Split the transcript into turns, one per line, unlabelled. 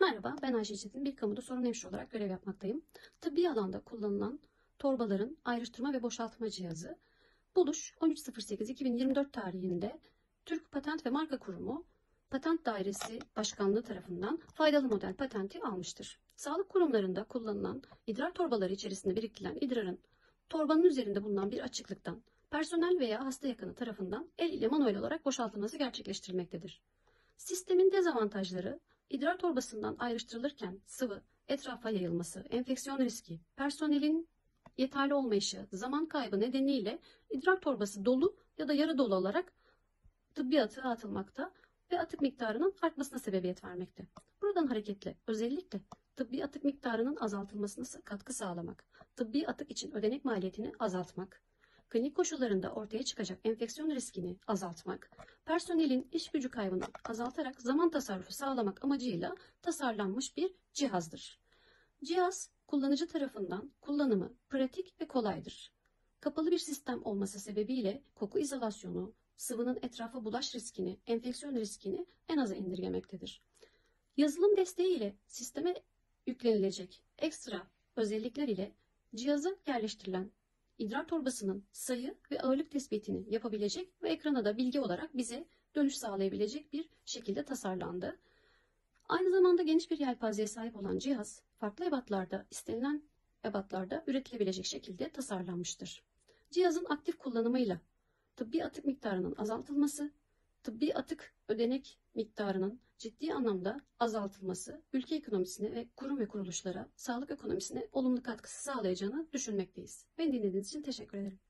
Merhaba, ben Ayşe Çetin. Bir kamuda sorun hemşire olarak görev yapmaktayım. Tıbbi alanda kullanılan torbaların ayrıştırma ve boşaltma cihazı. Buluş 13.08.2024 tarihinde Türk Patent ve Marka Kurumu Patent Dairesi Başkanlığı tarafından faydalı model patenti almıştır. Sağlık kurumlarında kullanılan idrar torbaları içerisinde biriktirilen idrarın torbanın üzerinde bulunan bir açıklıktan personel veya hasta yakını tarafından el ile manuel olarak boşaltılması gerçekleştirilmektedir. Sistemin dezavantajları idrar torbasından ayrıştırılırken sıvı etrafa yayılması, enfeksiyon riski, personelin yeterli olmayışı, zaman kaybı nedeniyle idrar torbası dolu ya da yarı dolu olarak tıbbi atığa atılmakta ve atık miktarının artmasına sebebiyet vermekte. Buradan hareketle özellikle tıbbi atık miktarının azaltılmasına katkı sağlamak, tıbbi atık için ödenek maliyetini azaltmak, klinik koşullarında ortaya çıkacak enfeksiyon riskini azaltmak, personelin iş gücü kaybını azaltarak zaman tasarrufu sağlamak amacıyla tasarlanmış bir cihazdır. Cihaz kullanıcı tarafından kullanımı pratik ve kolaydır. Kapalı bir sistem olması sebebiyle koku izolasyonu, sıvının etrafa bulaş riskini, enfeksiyon riskini en aza indirgemektedir. Yazılım desteğiyle sisteme yüklenilecek ekstra özellikler ile cihaza yerleştirilen idrar torbasının sayı ve ağırlık tespitini yapabilecek ve ekrana da bilgi olarak bize dönüş sağlayabilecek bir şekilde tasarlandı. Aynı zamanda geniş bir yelpazeye sahip olan cihaz farklı ebatlarda istenilen ebatlarda üretilebilecek şekilde tasarlanmıştır. Cihazın aktif kullanımıyla tıbbi atık miktarının azaltılması, tıbbi atık ödenek miktarının ciddi anlamda azaltılması, ülke ekonomisine ve kurum ve kuruluşlara, sağlık ekonomisine olumlu katkısı sağlayacağını düşünmekteyiz. Beni dinlediğiniz için teşekkür ederim.